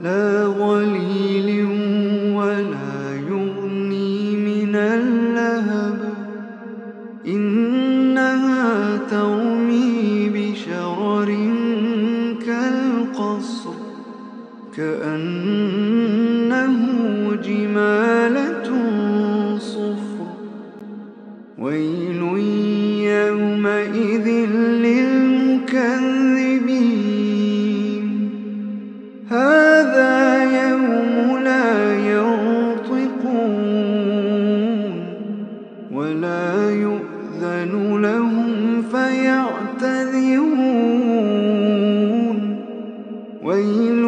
لا غليل ولا يغني من اللهب. إنها ترمي بشرر كالقصر كأنه جمالة صفر. ويل يومئذ هذا يوم لا ينطقون ولا يؤذن لهم فيعتذرون. ويل